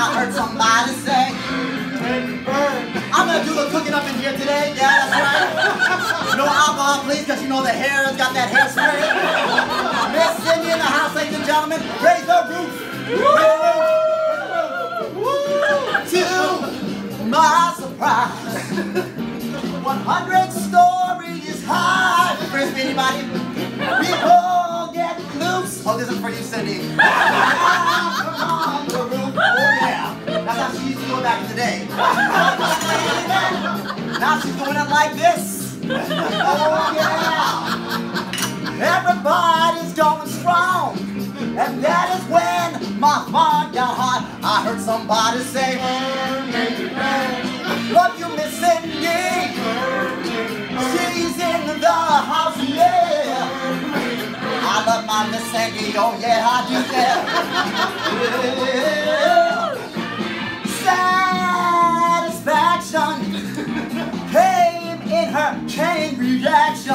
I heard somebody say, I'm gonna do the cooking up in here today. Yeah, that's right. No alcohol, please, because you know the hair has got that hairspray. Miss Cyndi in the house, ladies and gentlemen. Raise the roof. To my surprise, 100 stories high. Frisbee, anybody? People get loose. Oh, this is for you, Cyndi. back in the. Now she's doing it like this. Oh, yeah. Everybody's going strong. And that is when my heart got hot. I heard somebody say, Love you, Miss Cyndi. She's in the house, yeah. I love my Miss Cyndi, oh yeah, I do that. Chain reaction.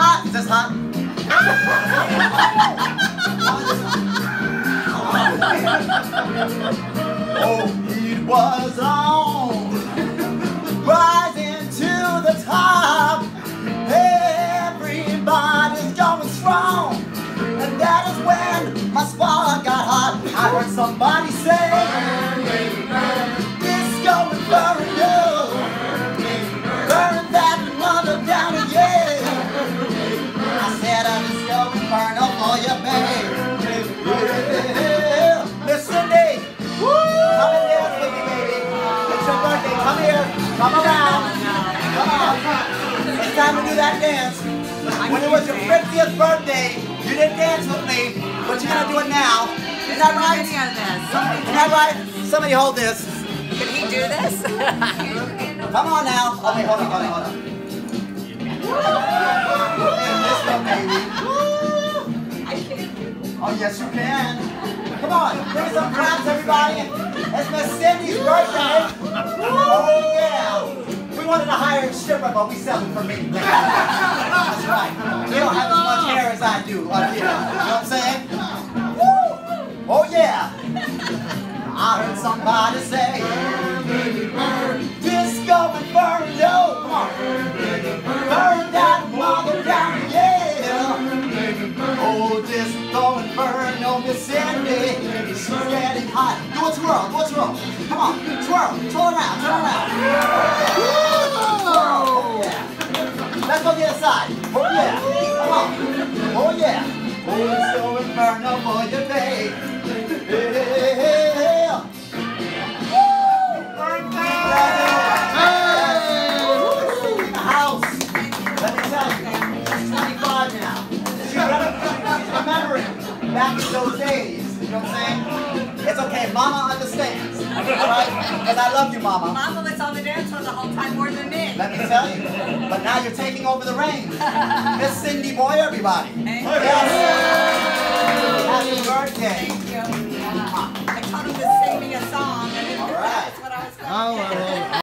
Ah, is this hot? oh, it was on, rising to the top. Everybody's going strong, and that is when my spark got hot. I heard somebody say, your birthday. Come here. Come around. Come on. It's time to do that dance. When it was your 50th birthday, you didn't dance with me, but you're gonna do it now. Isn't that right? Isn't that right? Somebody hold this. Can he do this? Come on now. Wait, hold on, hold on, hold on. This one, baby. Oh, yes, you can. Come on, give me some claps, everybody. It's Miss Cyndi's birthday. But we settled for me. That's right. You don't have as much hair as I do up here. You know what I'm saying? Woo! Oh, yeah. I heard somebody say, Disco Inferno. Come on. Burn that mother down, yeah. Oh, Disco Inferno, Miss Cyndi. She's getting hot. Do a twirl, do a twirl. Come on, twirl, twirl around, twirl around. Back in those days. You know what I'm saying? It's okay. Mama understands. Because I love you, Mama. Mama was on the dance floor the whole time more than me. Let me tell you. But now you're taking over the reins. Miss Cyndi Boyar, everybody. Yes.